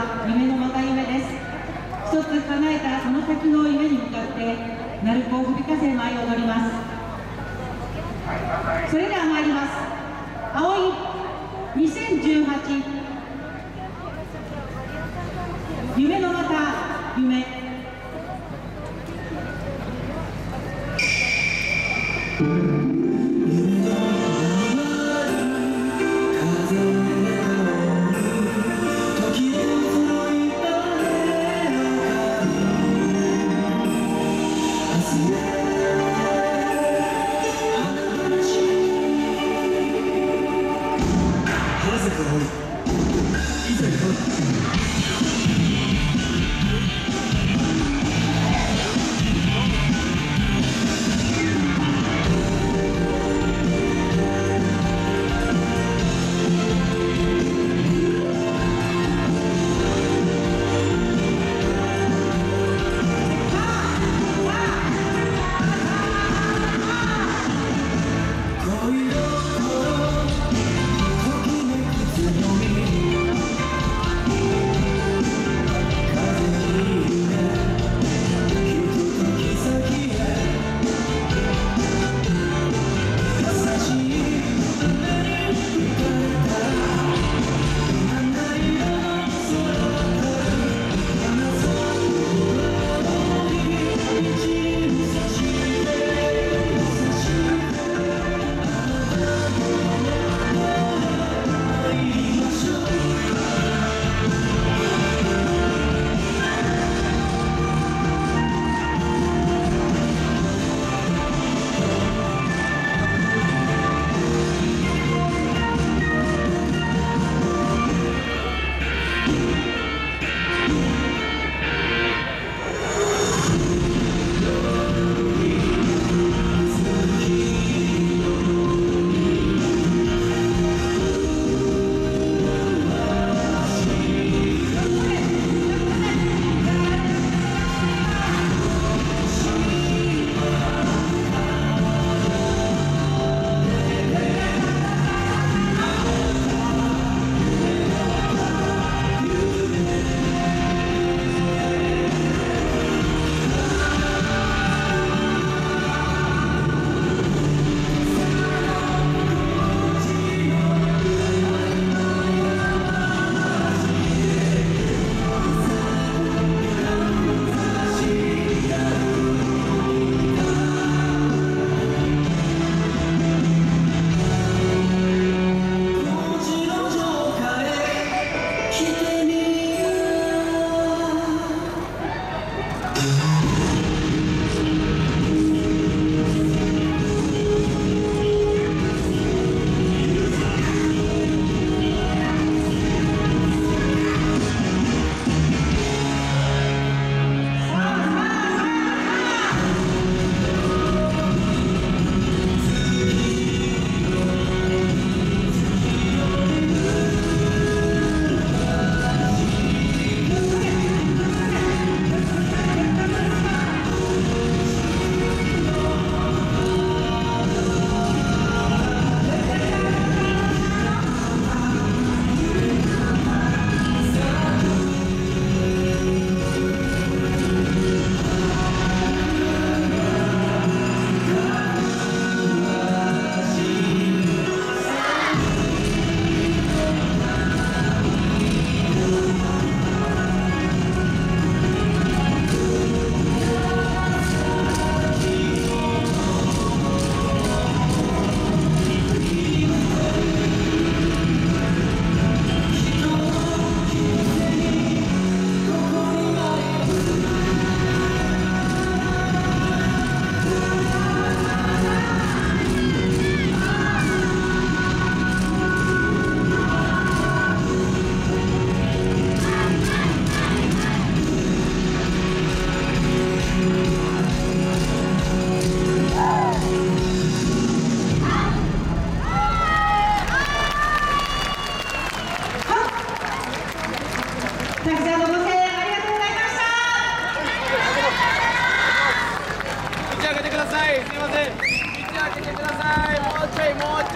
は夢のまた夢です。一つ叶えたその先の夢に向かって鳴子を吹かせ舞い踊ります。それでは参ります。葵2018夢のまた夢。たくさんのご声援ありが多いました道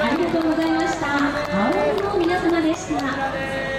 ありがとうございました。青森の皆様でした。